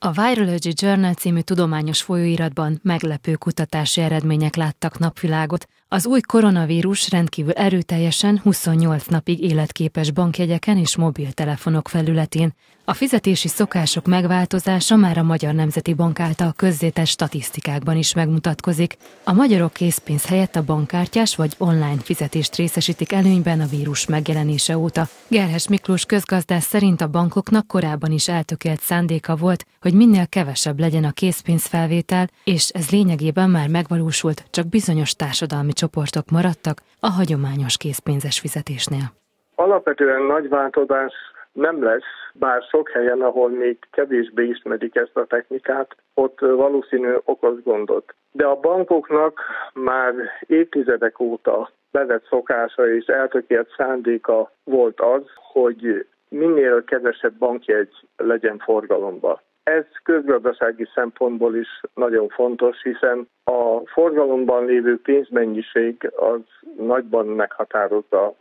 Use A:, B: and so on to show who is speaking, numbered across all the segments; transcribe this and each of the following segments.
A: A Virology Journal című tudományos folyóiratban meglepő kutatási eredmények láttak napvilágot. Az új koronavírus rendkívül erőteljesen 28 napig életképes bankjegyeken és mobiltelefonok felületén. A fizetési szokások megváltozása már a Magyar Nemzeti Bank által közzétett statisztikákban is megmutatkozik. A magyarok készpénz helyett a bankkártyás vagy online fizetést részesítik előnyben a vírus megjelenése óta. Gerhes Miklós közgazdás szerint a bankoknak korábban is eltökélt szándéka volt, hogy minél kevesebb legyen a készpénzfelvétel, és ez lényegében már megvalósult, csak bizonyos társadalmi csoportok maradtak a hagyományos készpénzes fizetésnél.
B: Alapvetően nagy változás nem lesz, bár sok helyen, ahol még kevésbé ismerik ezt a technikát, ott valószínű okoz gondot. De a bankoknak már évtizedek óta bevett szokása és eltökélt szándéka volt az, hogy minél kevesebb bankjegy legyen forgalomba. Ez közgazdasági szempontból is nagyon fontos, hiszen a forgalomban lévő pénzmennyiség az nagyban meghatározza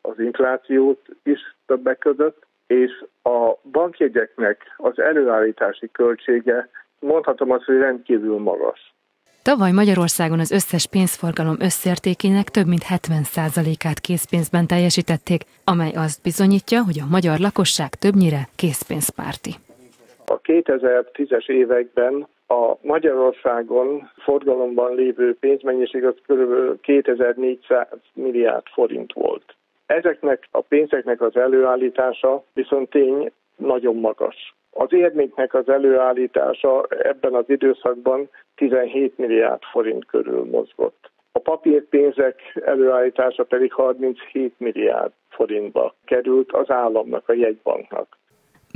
B: az inflációt is többek között, és a bankjegyeknek az előállítási költsége mondhatom azt, hogy rendkívül magas.
A: Tavaly Magyarországon az összes pénzforgalom összértékének több mint 70%-át készpénzben teljesítették, amely azt bizonyítja, hogy a magyar lakosság többnyire készpénzpárti.
B: A 2010-es években a Magyarországon forgalomban lévő pénzmennyiség az kb. 2400 milliárd forint volt. Ezeknek a pénzeknek az előállítása viszont tény nagyon magas. Az érméknek az előállítása ebben az időszakban 17 milliárd forint körül mozgott. A papírpénzek előállítása pedig 37 milliárd forintba került az államnak, a jegybanknak.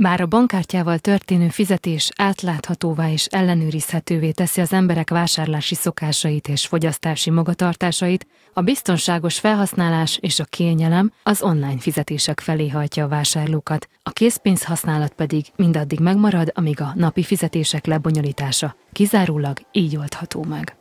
A: Bár a bankkártyával történő fizetés átláthatóvá és ellenőrizhetővé teszi az emberek vásárlási szokásait és fogyasztási magatartásait, a biztonságos felhasználás és a kényelem az online fizetések felé hajtja a vásárlókat, a készpénz használat pedig mindaddig megmarad, amíg a napi fizetések lebonyolítása kizárólag így oldható meg.